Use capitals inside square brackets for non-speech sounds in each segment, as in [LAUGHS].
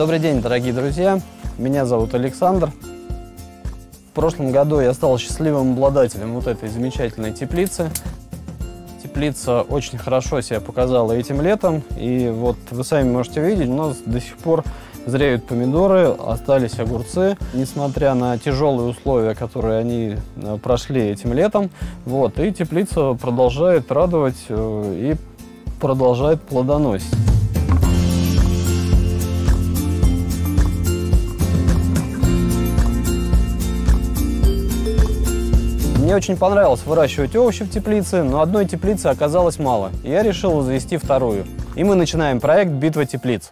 Добрый день, дорогие друзья. Меня зовут Александр. В прошлом году я стал счастливым обладателем вот этой замечательной теплицы. Теплица очень хорошо себя показала этим летом. И вот вы сами можете видеть, у нас до сих пор зреют помидоры, остались огурцы, несмотря на тяжелые условия, которые они э, прошли этим летом. Вот, и теплица продолжает радовать э, и продолжает плодоносить. Мне очень понравилось выращивать овощи в теплице, но одной теплицы оказалось мало, и я решил завести вторую. И мы начинаем проект «Битва теплиц».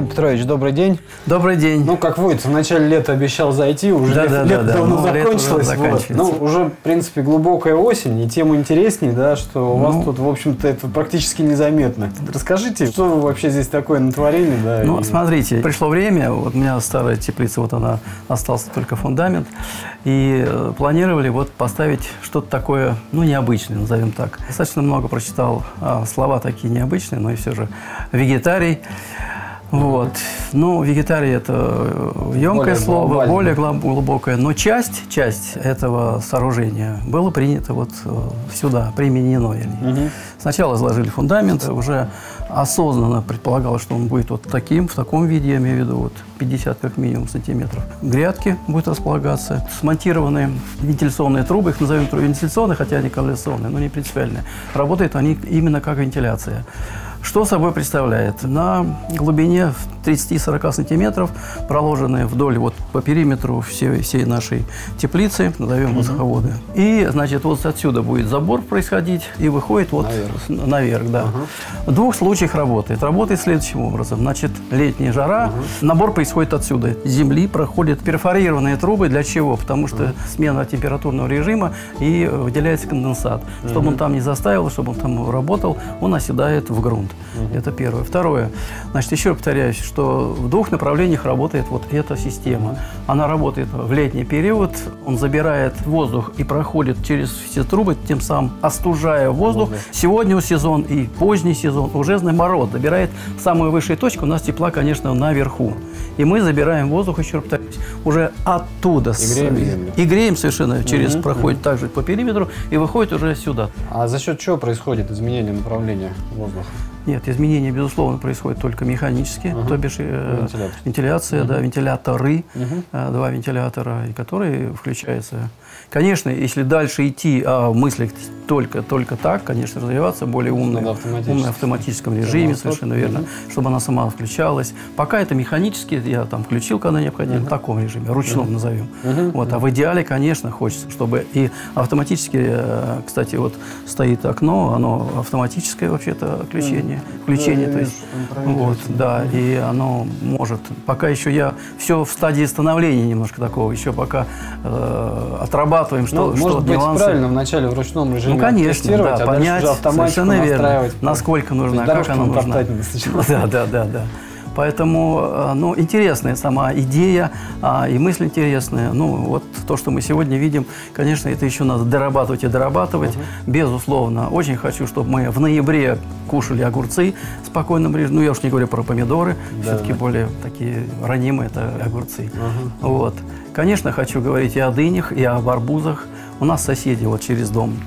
Константин Петрович, добрый день. Добрый день. Ну, как водится, в начале лета обещал зайти, уже Да, лет- да, лето да, да. давно Ну, лето уже закончилось. вот. Ну, уже, в принципе, глубокая осень, и тем интереснее, да, что у вас Ну. тут, в общем-то, это практически незаметно. Расскажите, что вы вообще здесь такое натворили, да? Ну, и- смотрите, пришло время, вот у меня старая теплица, вот она, остался только фундамент, и э, планировали вот поставить что-то такое, ну, необычное, назовем так. Достаточно много прочитал, а, слова такие необычные, но и все же вегетарий. Вот. Ну, вегетарий – это емкое Более слово, глобальное. более глубокое. Но часть, часть этого сооружения было принято вот э, сюда, применено. Мгм. Сначала заложили фундамент, уже осознанно предполагалось, что он будет вот таким, в таком виде, я имею в виду, вот 50 как минимум сантиметров. Грядки будут располагаться, смонтированы вентиляционные трубы, их назовем вентиляционные, хотя они канализационные, но не принципиальные. Работают они именно как вентиляция. Что собой представляет? На глубине в 30-40 сантиметров проложены вдоль вот по периметру всей, всей нашей теплицы, назовем воздуховоды. И, значит, вот отсюда будет забор происходить и выходит вот Наверх. наверх, да. В двух случаях работает. Работает следующим образом. Значит, летняя жара, набор происходит отсюда. С земли проходят перфорированные трубы. Для чего? Потому что смена температурного режима и выделяется конденсат. Чтобы он там не заставил, чтобы он там работал, он оседает в грунт. Это первое. Второе. Значит, еще повторяюсь, что в двух направлениях работает вот эта система. Она работает в летний период, он забирает воздух и проходит через все трубы, тем самым остужая воздух. Сегодня сезон и поздний сезон уже мороз забирает самую высшую точку. У нас тепла, конечно, наверху. И мы забираем воздух, еще повторюсь, уже оттуда. с- греем землю. И греем совершенно через, проходит также по периметру и выходит уже сюда. А за счет чего происходит изменение направления воздуха? Нет, изменения, безусловно, происходят только механически, то бишь э, Вентилятор. вентиляция, да, вентиляторы, э, два вентилятора, которые включаются. Конечно, если дальше идти, а мыслить только, только так, конечно, развиваться более умной, умной автоматическом режиме, совершенно верно, чтобы она сама включалась. Пока это механически, я там включил, когда необходимо, в таком режиме, ручном назовем. Вот, а в идеале, конечно, хочется, чтобы и автоматически, э, кстати, вот стоит окно, оно автоматическое вообще-то включение, включение, Да, то есть, вот, да, и оно может. Пока еще я все в стадии становления немножко такого, еще пока э, отрабатываем, что, ну, что может быть, нюансы. правильно вначале в ручном режиме Ну, конечно, тестировать, да, а дальше понять уже автоматику совершенно верно, настраивать. насколько нужна, То есть как она нужна. [LAUGHS] Да, да, да, да. Поэтому, э, ну, интересная сама идея а, и мысль интересная. Ну, вот то, что мы сегодня видим, конечно, это еще надо дорабатывать и дорабатывать. Безусловно. Очень хочу, чтобы мы в ноябре кушали огурцы в спокойном режиме. Ну, я уж не говорю про помидоры. Все-таки более такие ранимые это огурцы. Вот. Конечно, хочу говорить и о дынях, и об арбузах. У нас соседи вот через дом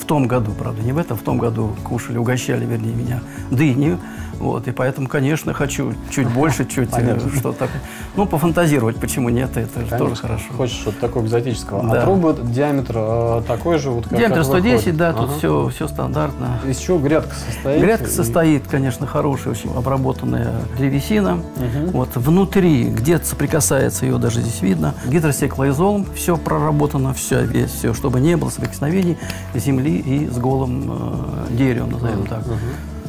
в том году, правда, не в этом, в том году кушали, угощали, вернее, меня дынью. Вот, и поэтому, конечно, хочу чуть [LAUGHS] больше, чуть э, что-то такое. Ну, пофантазировать, почему нет, это же тоже Конечно. хорошо. Хочешь что-то такого экзотического. Да. А трубы диаметр э, такой же, вот как Диаметр как 110, выходит? да, тут Ага. все, все стандартно. Из чего грядка состоит? Грядка И- состоит, конечно, хорошая, очень обработанная древесина. Вот внутри, где-то соприкасается, ее даже здесь видно, гидростеклоизолом, все проработано, все, весь, все, чтобы не было соприкосновений земли и с голым э, деревом, назовем так.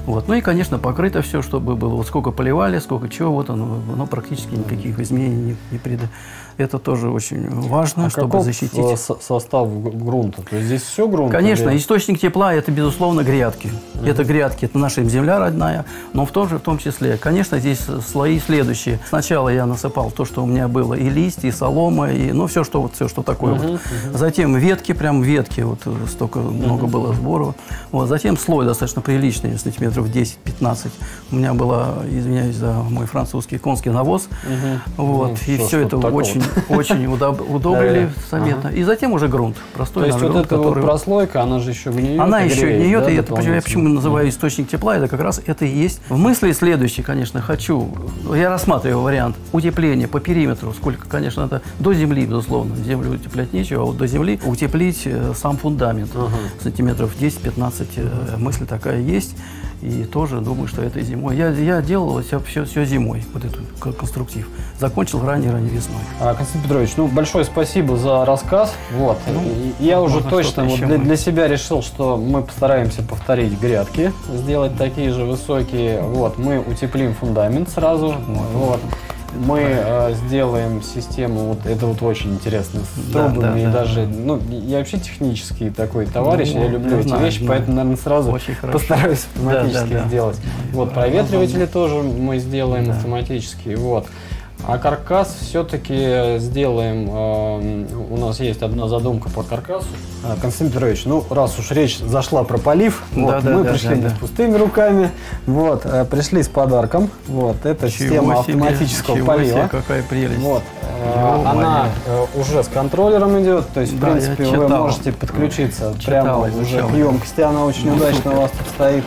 Вот. Ну и, конечно, покрыто все, чтобы было. Вот сколько поливали, сколько чего, вот оно, оно практически никаких изменений не, не придает. Это тоже очень важно, А чтобы каков, защитить. э, со- состав грунта? То есть здесь все грунт? Конечно, или- источник тепла – это, безусловно, грядки. Это грядки, это наша им земля родная, но в том же, в том числе, конечно, здесь слои следующие. Сначала я насыпал то, что у меня было, и листья, и солома, и, ну, все, что, вот, все, что такое. вот. Затем ветки, прям ветки, вот э, столько много было сборов. Вот. Затем слой достаточно приличный, сантиметров 10-15. У меня была, извиняюсь за мой французский, конский навоз. Вот. Ну, и что все это очень, очень удоб- [LAUGHS] удобрили заметно. И затем уже грунт. Простой То есть вот эта вот прослойка, она же еще гниет она еще гниет, и это почему, я называю источник тепла, это как раз это и есть. В мысли следующий, конечно, хочу, я рассматриваю вариант утепления по периметру, сколько, конечно, это до земли, безусловно, землю утеплять нечего, а вот до земли утеплить э, сам фундамент сантиметров 10-15, э, мысль такая есть. И тоже думаю, что этой зимой. Я, я делал все, все, все зимой, вот эту к- конструктив. Закончил ранее-ранее весной. А, Константин Петрович, ну большое спасибо за рассказ. Вот. И я уже точно вот для, мы- для себя решил, что мы постараемся повторить грядки, сделать такие же высокие. Вот, мы утеплим фундамент сразу. Вот. Мы э, сделаем систему, вот это вот очень интересно, с Да, трубами да, и да. даже, ну, я вообще технический такой товарищ, Ну, я люблю я эти знаю, вещи, знаю. поэтому, наверное, сразу Очень хорошо. постараюсь Да, да, автоматически да. сделать. Вот, Да, проветриватели тоже мы сделаем автоматически, вот. А каркас все-таки сделаем. э, у нас есть одна задумка по каркасу. А, Константин Петрович, ну раз уж речь зашла про полив, Да, вот, да, мы да, пришли да, не да. с пустыми руками. Вот, э, пришли с подарком. Вот, это система Чего себе, автоматического чего полива. себе, какая прелесть. Вот. э, Ё-моё. Она э, уже с контроллером идет, то есть, в Да, я принципе, вы можете подключиться Читал, прямо уже к емкости, она очень Ну, удачно супер. у вас тут стоит.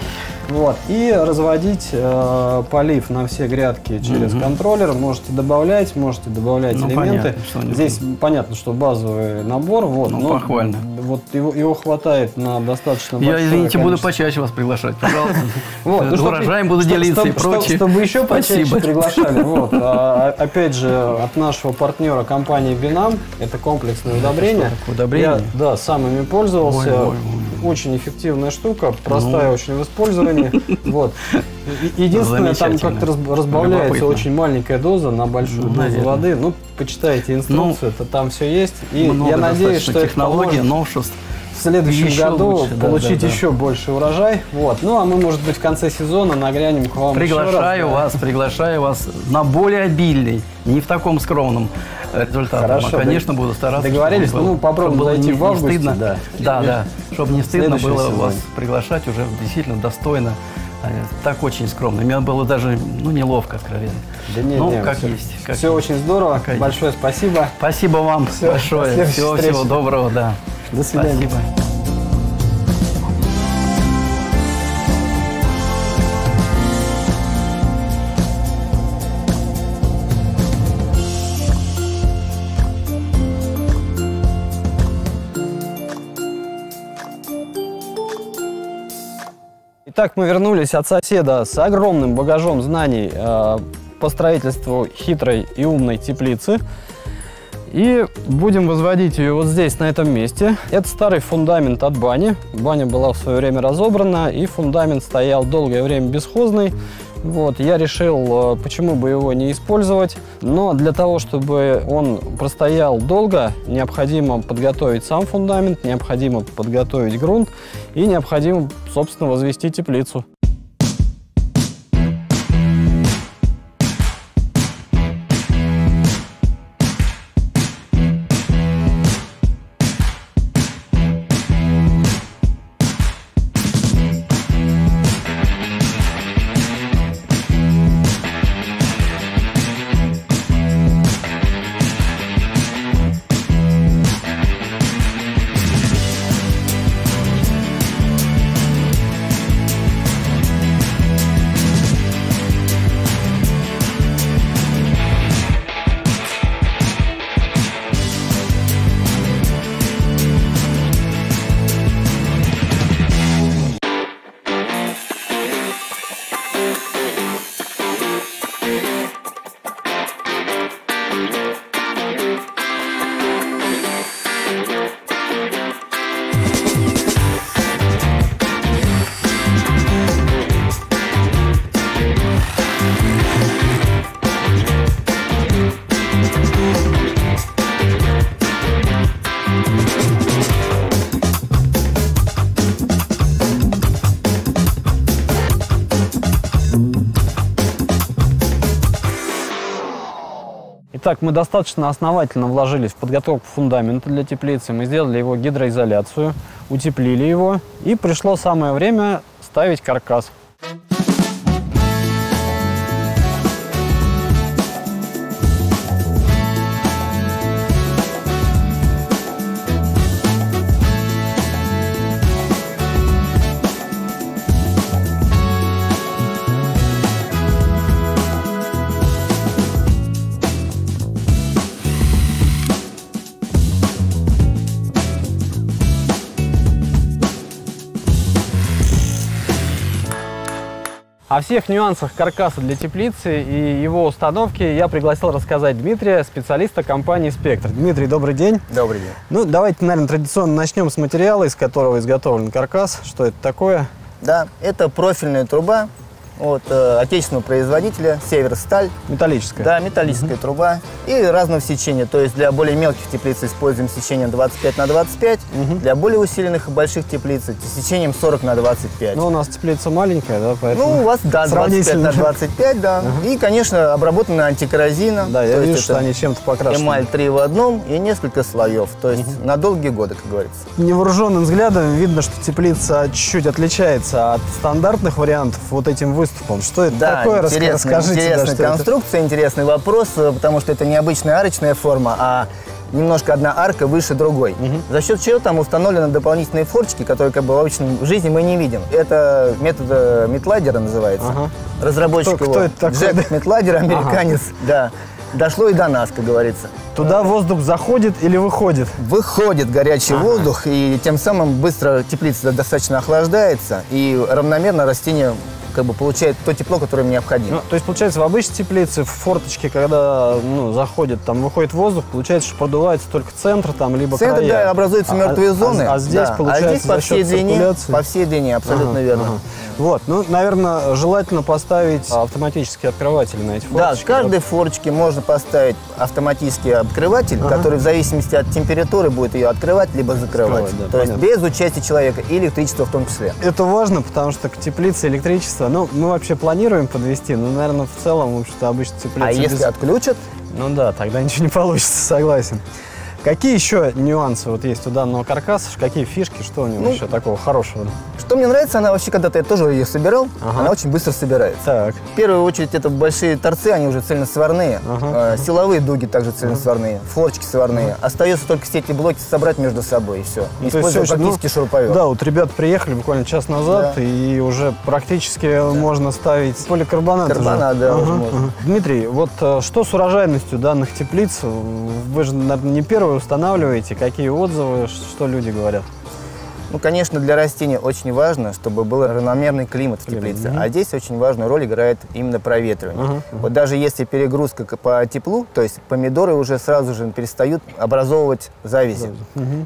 Вот. И разводить э, полив на все грядки через контроллер. Можете добавлять, можете добавлять Ну, элементы. понятно. Здесь понятно, что базовый набор. Вот, Ну, но похвально. Вот его, его хватает на достаточно Я, большое извините, буду количество. почаще вас приглашать, пожалуйста. [LAUGHS] Вот, ну, Урожаем буду делиться и прочее. Чтобы еще почаще приглашали. [LAUGHS] Вот. А, а- опять же, от нашего партнера компании Бинам, это комплексное удобрение. удобрение? Я, да, сам ими пользовался. Очень эффективная штука, простая Ну. очень в использовании. [LAUGHS] Вот. Единственное, там как-то разб- разбавляется Любопытно. очень маленькая доза на большую Ну, дозу воды. Ну, почитайте инструкцию, это там все есть. И я надеюсь, что поможет новшеств. в следующем Еще году лучше, да, получить да, да. еще больше урожай. Вот. Ну, а мы, может быть, в конце сезона нагрянем к вам еще раз, Приглашаю да. вас, приглашаю вас на более обильный, не в таком скромном э, результате. Хорошо, а, конечно, буду стараться. договорились. чтобы было- Ну, попробуем чтобы было зайти не- в не августе, стыдно. да. Да, да. Чтобы не стыдно было сезоне. вас приглашать уже действительно достойно. Э, Так очень скромно. Мне было даже ну, неловко, откровенно. Да не, ну, не, как все, есть. как все есть. очень здорово. Есть. Большое спасибо. Спасибо вам до большое. следующей Всего, встречи. всего доброго, да. До свидания. Спасибо. Итак, мы вернулись от соседа с огромным багажом знаний э, по строительству хитрой и умной теплицы. И будем возводить ее вот здесь, на этом месте. Это старый фундамент от бани. Баня была в свое время разобрана, и фундамент стоял долгое время бесхозный. Вот, я решил, э, почему бы его не использовать. Но для того, чтобы он простоял долго, необходимо подготовить сам фундамент, необходимо подготовить грунт и необходимо, собственно, возвести теплицу. Мы достаточно основательно вложились в подготовку фундамента для теплицы. Мы сделали его гидроизоляцию, утеплили его, и пришло самое время ставить каркас. О всех нюансах каркаса для теплицы и его установки я пригласил рассказать Дмитрия, специалиста компании «Спектр». Дмитрий, добрый день. Добрый день. Ну, давайте, наверное, традиционно начнем с материала, из которого изготовлен каркас. Что это такое? Да, это профильная труба от э, отечественного производителя «Северсталь». Металлическая? Да, металлическая труба и разного сечения. То есть для более мелких теплиц используем сечение 25 на 25, для более усиленных и больших теплиц сечением 40 на 25. Ну, у нас теплица маленькая, да, поэтому... Ну, у вас, да, 25 на 25, да. И, конечно, обработана антикоррозина. Да, я вижу, что они чем-то покрашены. Эмаль 3 в одном и несколько слоев. То есть на долгие годы, как говорится. Невооруженным взглядом видно, что теплица чуть-чуть отличается от стандартных вариантов вот этим выступом. Что это Да, такое? Интересная, Расскажите, да, интересная это. конструкция, интересный вопрос, э, потому что это необычная арочная форма, а немножко одна арка выше другой. За счет чего там установлены дополнительные форчики, которые как бы в обычной жизни мы не видим. Это метод э, Метладера называется. Ага. Разработчик Кто- его, кто это такой? Джек Метладер, американец, да. Дошло и до нас, как говорится. Туда воздух заходит или выходит? Выходит горячий воздух, и тем самым быстро теплица достаточно охлаждается, и равномерно растение как бы получает то тепло, которое им необходимо. Ну, то есть, получается, в обычной теплице, в форточке, когда ну, заходит, там выходит воздух, получается, что продувается только центр, там, либо Центр, края. да, образуются А- мертвые а- зоны. А, здесь, да. получается, а здесь по всей длине, по всей длине, абсолютно Ага, верно. ага. Вот, ну, наверное, желательно поставить автоматические открыватели на эти Да, форточки. в каждой форчике можно поставить автоматический открыватель, Ага. который в зависимости от температуры будет ее открывать либо закрывать. Закрывать, да, То есть понятно. без участия человека и электричества в том числе. Это важно, потому что к теплице электричество, ну, мы вообще планируем подвести, но, наверное, в целом, в общем-то, обычно теплица А если без- отключат, Ну да, тогда ничего не получится, согласен. Какие еще нюансы вот есть у данного каркаса? Какие фишки, что у него Ну, еще такого хорошего? что мне нравится, она вообще, когда-то я тоже ее собирал, Ага. она очень быстро собирается. Так, В первую очередь это большие торцы, они уже цельносварные. Ага. Э, Силовые дуги также цельносварные, форчики сварные. Остается только все эти блоки собрать между собой и все. Ну, Используя всё очень- практически шуруповерт. Да, вот ребята приехали буквально час назад, Да. и уже практически можно ставить поликарбонат. уже. Карбонат, да, уже можно. Дмитрий, вот э, что с урожайностью данных теплиц? Вы же, наверное, не устанавливаете. Какие отзывы, что люди говорят? Ну, конечно, для растения очень важно, чтобы был равномерный климат в теплице. А здесь очень важную роль играет именно проветривание. Ага, Вот даже если перегрузка по теплу, то есть помидоры уже сразу же перестают образовывать завязи.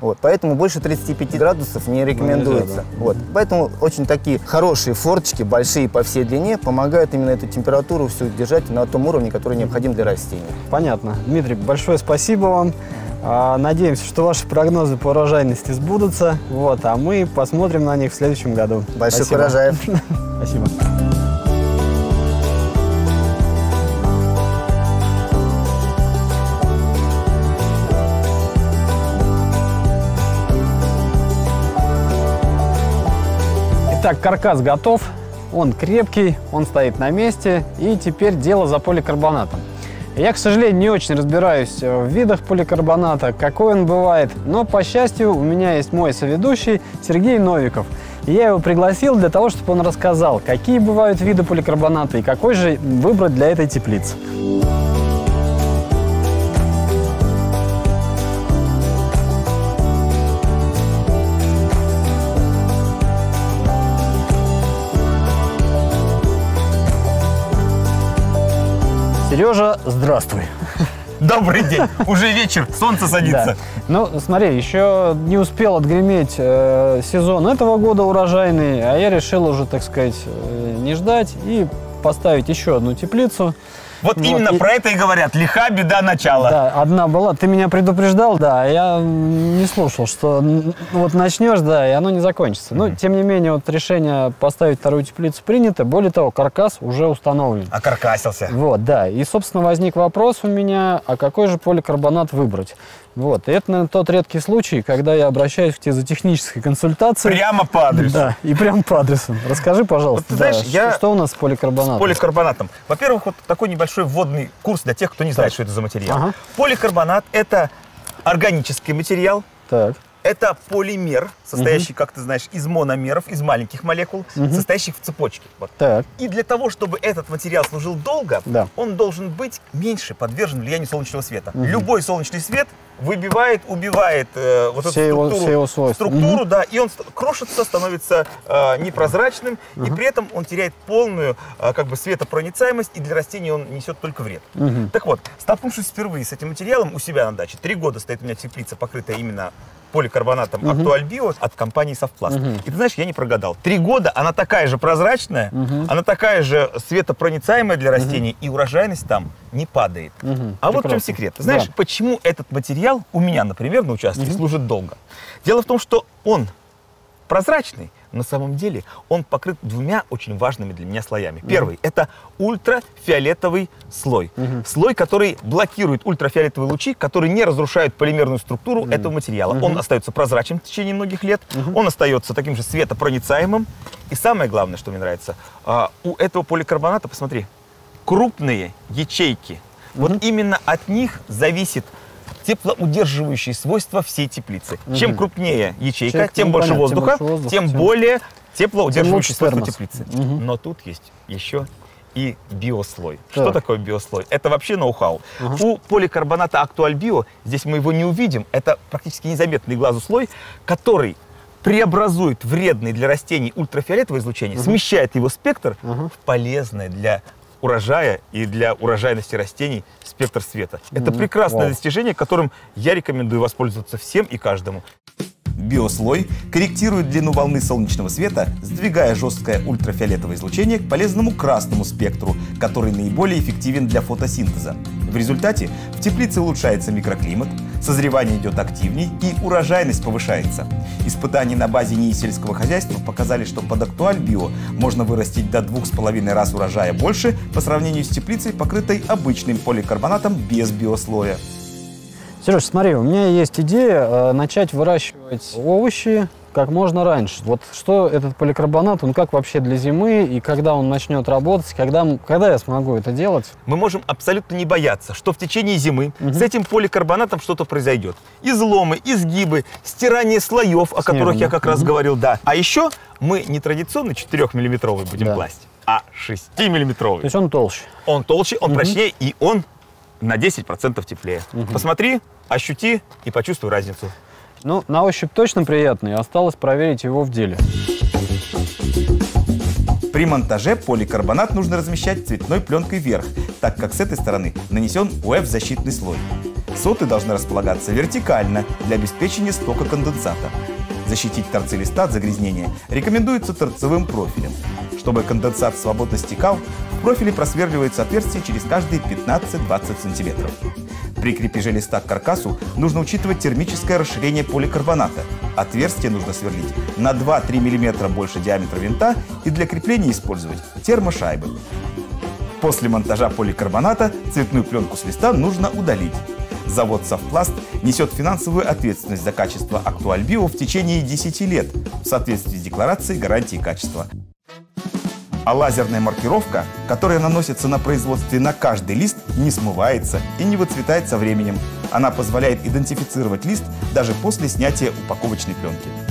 Вот, поэтому больше 35 градусов не рекомендуется. Ну, Вот, поэтому очень такие хорошие форточки, большие по всей длине, помогают именно эту температуру всю держать на том уровне, который необходим для растений. Понятно. Дмитрий, большое спасибо вам. А, Надеемся, что ваши прогнозы по урожайности сбудутся. Вот, а мы посмотрим на них в следующем году. Больших Спасибо. урожаев! [LAUGHS] Спасибо. Итак, каркас готов, он крепкий, он стоит на месте, и теперь дело за поликарбонатом. Я, к сожалению, не очень разбираюсь э, в видах поликарбоната, какой он бывает, но, по счастью, у меня есть мой соведущий Сергей Новиков. И я его пригласил для того, чтобы он рассказал, какие бывают виды поликарбоната и какой же выбрать для этой теплицы. Сережа, здравствуй. Добрый день. Уже вечер, солнце Да. садится. Ну, смотри, еще не успел отгреметь э, сезон этого года урожайный, а я решил уже, так сказать, э, не ждать и поставить еще одну теплицу. Вот Вот, именно и- про это и говорят. Лиха беда начала. Да, одна была. Ты меня предупреждал, да, а я не слушал, что вот начнешь, да, и оно не закончится. Но, тем не менее, вот решение поставить вторую теплицу принято. Более того, каркас уже установлен. Окаркасился. Вот, да. И, собственно, возник вопрос у меня, а какой же поликарбонат выбрать? Вот. И это, наверное, тот редкий случай, когда я обращаюсь к тебе за технической консультацией. Прямо по адресу. Да, и прям по адресу. Расскажи, пожалуйста, Вот ты знаешь, да, я- что, у нас с поликарбонатом? Поликарбонатом. Во-первых, вот такой небольшой вводный курс для тех, кто не знает, что это за материал. Ага. Поликарбонат – это органический материал, Так. Это полимер, состоящий, как ты знаешь, из мономеров, из маленьких молекул, состоящих в цепочке. Вот. Так. И для того, чтобы этот материал служил долго, Да. он должен быть меньше подвержен влиянию солнечного света. Любой солнечный свет выбивает, убивает э, вот Все эту его- структуру, его свойства. структуру, да, и он крошится, становится э, непрозрачным, и при этом он теряет полную э, как бы светопроницаемость, и для растений он несет только вред. Так вот, столкнувшись впервые с этим материалом у себя на даче, три года стоит у меня теплица, покрытая именно поликарбонатом Актуаль Био от компании Софтпласт. И ты знаешь, я не прогадал. Три года она такая же прозрачная, она такая же светопроницаемая для растений, и урожайность там не падает. А вот в чем Прекрасно. секрет. Ты знаешь, Да. почему этот материал у меня, например, на участке служит долго? Дело в том, что он прозрачный, на самом деле он покрыт двумя очень важными для меня слоями. Первый – это ультрафиолетовый слой. Слой, который блокирует ультрафиолетовые лучи, которые не разрушают полимерную структуру этого материала. Он остается прозрачным в течение многих лет, он остается таким же светопроницаемым. И самое главное, что мне нравится, а, у этого поликарбоната, посмотри, крупные ячейки. Вот именно от них зависит теплоудерживающие свойства всей теплицы. Чем крупнее ячейка, Ячейка, тем больше понятно, тем воздуха, больше воздуха, тем тем- более Тем теплоудерживающие свойства термос. теплицы. Но тут есть еще и биослой. Что Так. такое биослой? Это вообще ноу-хау. У поликарбоната Актуаль Био, здесь мы его не увидим, это практически незаметный глазу слой, который преобразует вредный для растений ультрафиолетовое излучение, смещает его спектр в полезное для урожая и для урожайности растений спектр света. Это прекрасное достижение, которым я рекомендую воспользоваться всем и каждому. Биослой корректирует длину волны солнечного света, сдвигая жесткое ультрафиолетовое излучение к полезному красному спектру, который наиболее эффективен для фотосинтеза. В результате в теплице улучшается микроклимат, созревание идет активней и урожайность повышается. Испытания на базе НИИ сельского хозяйства показали, что под актуаль био можно вырастить до двух с половиной раз урожая больше по сравнению с теплицей, покрытой обычным поликарбонатом без биослоя. Сереж, смотри, у меня есть идея э, начать выращивать овощи как можно раньше. Вот что этот поликарбонат, он как вообще для зимы, и когда он начнет работать, когда, когда я смогу это делать? мы можем абсолютно не бояться, что в течение зимы с этим поликарбонатом что-то произойдет. Изломы, изгибы, стирание слоев, о которых я как раз говорил, да. А еще мы не традиционный 4-миллиметровый будем Да. класть, а 6-миллиметровый. То есть он толще. Он толще, он прочнее и он на 10% теплее. Посмотри, ощути и почувствуй разницу. Ну, на ощупь точно приятный, осталось проверить его в деле. При монтаже поликарбонат нужно размещать цветной пленкой вверх, так как с этой стороны нанесен УФ-защитный слой. Соты должны располагаться вертикально для обеспечения стока конденсата. Защитить торцы листа от загрязнения рекомендуется торцевым профилем. Чтобы конденсат свободно стекал, в профиле просверливается отверстие через каждые 15-20 сантиметров. При крепеже листа к каркасу нужно учитывать термическое расширение поликарбоната. Отверстие нужно сверлить на 2-3 мм больше диаметра винта и для крепления использовать термошайбы. После монтажа поликарбоната цветную пленку с листа нужно удалить. Завод «Совпласт» несет финансовую ответственность за качество «Актуальбио» в течение 10 лет в соответствии с декларацией гарантии качества. А лазерная маркировка, которая наносится на производстве на каждый лист, не смывается и не выцветает со временем. Она позволяет идентифицировать лист даже после снятия упаковочной пленки.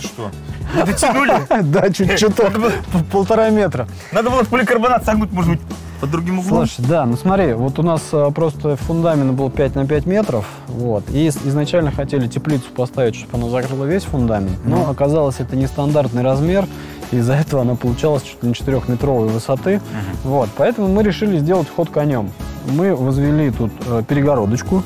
Что? Не дотянули? [LAUGHS] Да, чуть чуток, полтора метра. Надо было поликарбонат согнуть, может быть, под другим углом. Слушай, да, ну смотри, вот у нас а, просто фундамент был 5 на 5 метров, вот, и изначально хотели теплицу поставить, чтобы она закрыла весь фундамент, но оказалось это нестандартный размер, из-за этого она получалась чуть ли не 4-метровой высоты. Вот, поэтому мы решили сделать ход конем. Мы возвели тут э, перегородочку,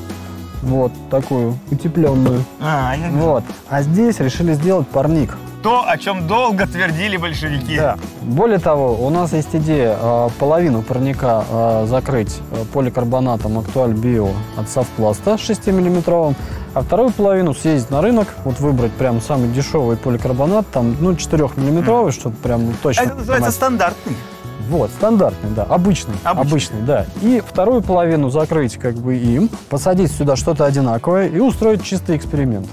вот, такую утепленную. А, я. Вот. А здесь решили сделать парник. То, о чем долго твердили большевики. Да. Более того, у нас есть идея э, половину парника э, закрыть э, поликарбонатом Актуаль Био от Совпласта 6-миллиметровым, а вторую половину съездить на рынок, вот выбрать прям самый дешевый поликарбонат, там, ну, 4-миллиметровый, чтобы прям точно Это называется понимать. стандартный. Вот, стандартный, да, обычный, Обычный. обычный, да. И вторую половину закрыть как бы им, посадить сюда что-то одинаковое и устроить чистый эксперимент.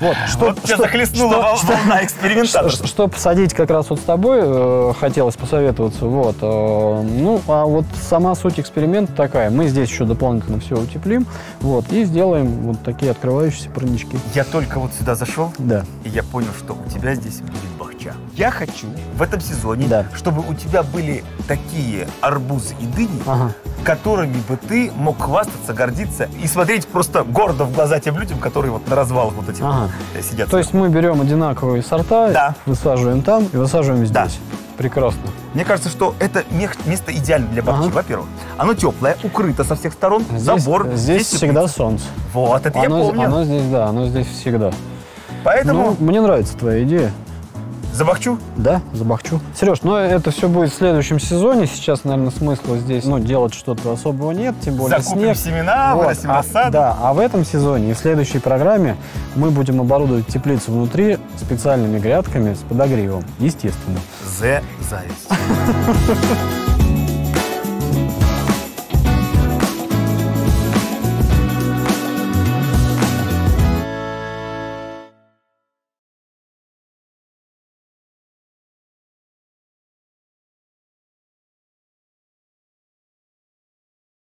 Вот, [LAUGHS] что, вот тебя что- захлестнула что- вол- что- волна экспериментаторов. что, что посадить как раз вот с тобой э, хотелось посоветоваться. Вот. э, ну, а вот сама суть эксперимента такая. Мы здесь еще дополнительно все утеплим. Вот. И сделаем вот такие открывающиеся парнички. Я только вот сюда зашел, Да. и я понял, что у тебя здесь будет бахча. Я хочу в этом сезоне, Да. чтобы у тебя были такие арбузы и дыни, Ага. которыми бы ты мог хвастаться, гордиться и смотреть просто гордо в глаза тем людям, которые вот на развалах вот этих Ага. э, сидят. То есть мы берем одинаковые сорта, Да. высаживаем там и высаживаем здесь. Да. Прекрасно. Мне кажется, что это место идеально для бахчи, Ага. во-первых. Оно теплое, укрыто со всех сторон, Здесь, забор. здесь теплица. всегда солнце. Вот, это я Оно, помню. оно здесь, да, оно здесь всегда. Поэтому Ну, мне нравится твоя идея. Забахчу. Да, забахчу. Сереж, но это все будет в следующем сезоне. Сейчас, наверное, смысла здесь ну, делать что-то особого нет, тем более Закупим снег. семена, Вот, вырастим а- рассаду. Да, а в этом сезоне и в следующей программе мы будем оборудовать теплицу внутри специальными грядками с подогревом, естественно. Зе зависть. [LAUGHS]